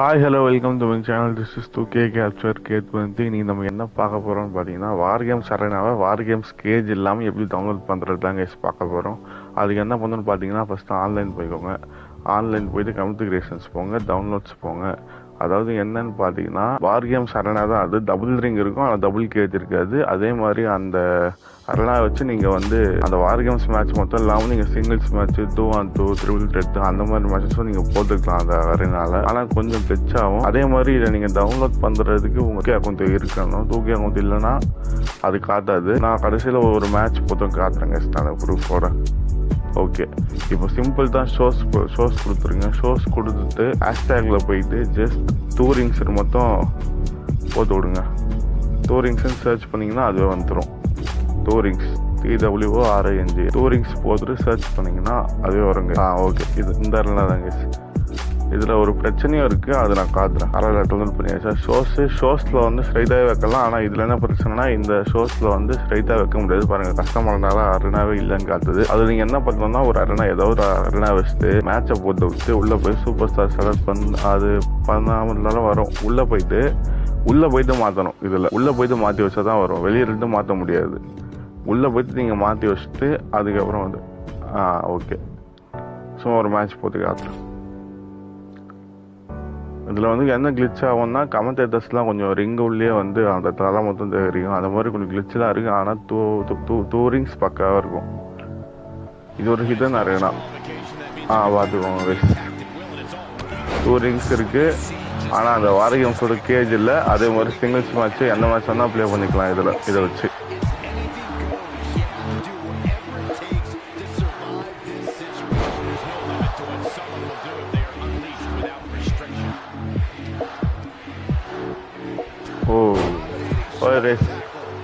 Hi hello welcome to my channel this is two K capture gate வந்து நீ நம்ம என்ன பார்க்க போகிறோம்னு பார்த்தீங்கன்னா வார் கேம்ஸ் அரேனாவை வார் கேம்ஸ் கேஜ் இல்லாமல் எப்படி டவுன்லோட் பண்ணுறது தான் கேஸ் பார்க்க போகிறோம் அதுக்கு என்ன பண்ணணும்னு பார்த்தீங்கன்னா ஃபஸ்ட்டு ஆன்லைன் போய்க்கோங்க. ஆன்லைன் போயிட்டு கிரியேஷன்ஸ் போங்க டவுன்லோட்ஸ் போங்க. அதாவது என்னன்னு பார்த்தீங்கன்னா வார்கேம் கேம்ஸ் தான் அது டபுள் ரிங் இருக்கும் ஆனால் டபுள் கேஜ் இருக்காது. அதே மாதிரி அந்த அரணா வச்சு நீங்கள் வந்து அந்த வார் கேம்ஸ் மேட்ச் மட்டும் இல்லாமல் நீங்கள் singles match two on two triple dead அந்த மாதிரி மேட்சஸும் நீங்கள் போட்டுக்கலாம் அந்த அரேனால ஆனால் கொஞ்சம் டச் ஆகும் அதே மாதிரி இதை நீங்கள் டவுன்லோட் பண்ணுறதுக்கு உங்களுக்கு அக்கௌண்ட் இருக்கணும். தூக்கி அக்கௌண்ட் இல்லைன்னா அது காட்டாது. நான் கடைசியில் ஒரு மேட்ச் மொத்தம் காட்டுறேங்க ஸ்டான ப்ரூஃபோட ஓகே இப்போ சிம்பிள் தான் ஷோஸ் ஷோஸ் கொடுத்துருங்க. ஷோஸ் கொடுத்துட்டு ஹேஷ்டேக்கில் போயிட்டு ஜஸ்ட் டூரிங்ஸ் மட்டும் போட்டு விடுங்க. டூரிங்ஸ்ன்னு சர்ச் பண்ணிங்கன்னா அதுவே வந்துடும் டூரிங்ஸ் டிடபிள்யூஓ ஆர்ஐஎன்ஜி டூரிங்ஸ் போட்டுட்டு சர்ச் பண்ணிங்கன்னா அதுவே வருங்க. ஆ ஓகே இது இந்த தாங்க இதில் ஒரு பிரச்சனையும் இருக்குது அதை நான் காட்டுறேன். அரை டவுன்லோட் பண்ணியாச்சு ஷோஸு ஷோஸில் வந்து ஸ்ட்ரைட்டாக வைக்கலாம். ஆனால் இதில் என்ன பிரச்சனைனா இந்த ஷோஸில் வந்து ஸ்ட்ரைட்டாக வைக்க முடியாது. பாருங்கள் கஷ்டமானதால அரணாவே இல்லைன்னு காட்டுது. அது நீங்கள் என்ன பண்ணணும்னா ஒரு அரணா ஏதோ ஒரு அரணா வச்சுட்டு மேட்சை போட்டு விட்டு உள்ளே போய் சூப்பர் ஸ்டார் செலக்ட் பண்ண அது பண்ணாமல் இருந்தாலும் வரும். உள்ளே போயிட்டு உள்ளே போயிட்டு மாற்றணும் இதில். உள்ளே போயிட்டு மாற்றி வச்சா தான் வரும். வெளியே இருந்து மாற்ற முடியாது. உள்ளே போயிட்டு நீங்கள் மாற்றி வச்சுட்டு அதுக்கப்புறம் வந்து ஆ ஓகே சும்மா ஒரு மேட்ச் போட்டு காட்டுறேன். இதில் வந்து என்ன கிளிச் ஆகும்னா கமெண்டேட்டர்ஸ்லாம் கொஞ்சம் ரிங் உள்ளே வந்து அந்த தலை மொத்தம் தெரியும். அந்த மாதிரி கொஞ்சம் கிளிச்செலாம் இருக்குது ஆனால் டூ டூ டூ ரிங்ஸ் பக்காவாக இருக்கும். இது ஒரு ஹிடன் அரேனா ஆ பார்த்துக்கோங்க டூ ரிங்ஸ் இருக்குது ஆனால் அந்த வாரகம்ஸோட கேஜ் இல்லை. அதே மாதிரி சிங்கிள்ஸ் மேட்ச்சு எந்த மேட்ச் வேணால் ப்ளே பண்ணிக்கலாம் இதில் இதை வச்சு.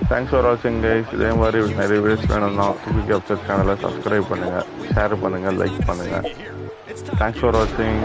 தேங்க்ஸ் ஃபார் வாட்சிங் கைஸ் இதே மாதிரி நிறைய வீடியோஸ் வேணும்னா டிவி அப்சர் சேனலை சப்ஸ்கிரைப் பண்ணுங்கள் ஷேர் பண்ணுங்கள் லைக் பண்ணுங்கள் தேங்க்ஸ் ஃபார் வாட்சிங்